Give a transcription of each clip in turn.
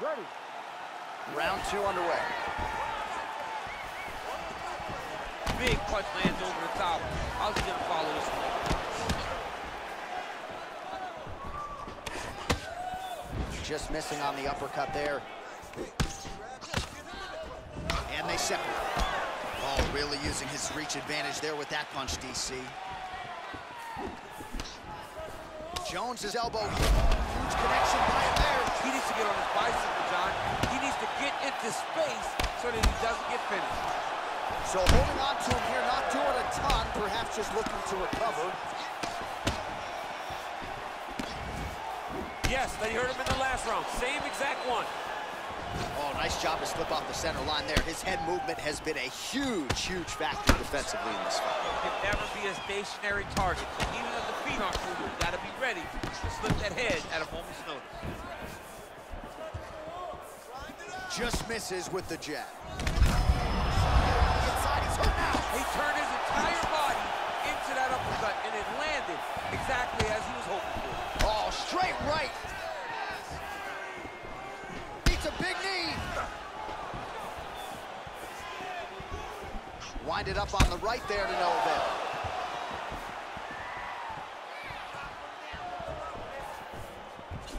Ready. Round two underway. Big punch lands over the top. How's he gonna follow this one? Just missing on the uppercut there. And they separate. Oh, really using his reach advantage there with that punch, DC. Jones's elbow. Huge connection by him there. He needs to get on his bicycle, Jon. He needs to get into space so that he doesn't get finished. So holding on to him here, not doing a ton, perhaps just looking to recover. Yes, they hurt him in the last round. Same exact one. Oh, nice job to slip off the center line there. His head movement has been a huge, huge factor defensively in this fight. Can never be a stationary target. So even as the feet aren't moving, you gotta be ready to slip that head at a moment's notice. Just misses with the jab. He turned his entire body into that uppercut, and it landed exactly as he was hoping for. Oh, straight right. Beats a big knee. Wind it up on the right there to no avail.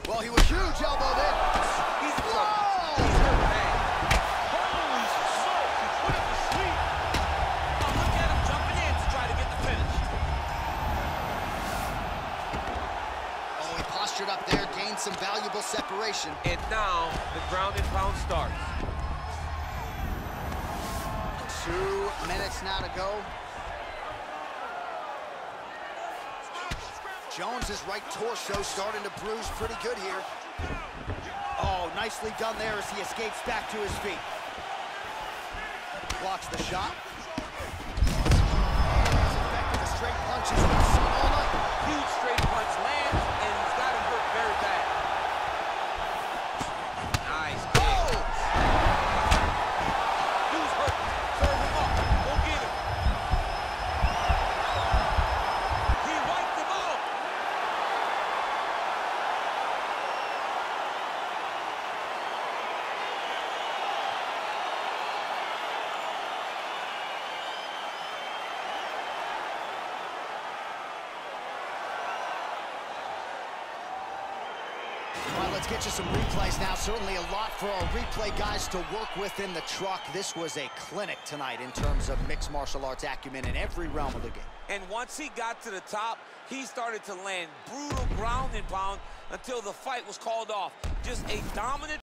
Well, he was huge elbow there. Up there, gained some valuable separation. And now the ground and pound starts. Two minutes now to go. Jones's right torso starting to bruise pretty good here. Oh, nicely done there as he escapes back to his feet. Blocks the shot. As effective as straight punches All right, let's get you some replays now. Certainly a lot for our replay guys to work with in the truck. This was a clinic tonight in terms of mixed martial arts acumen in every realm of the game. And once he got to the top, he started to land brutal ground and pound until the fight was called off. Just a dominant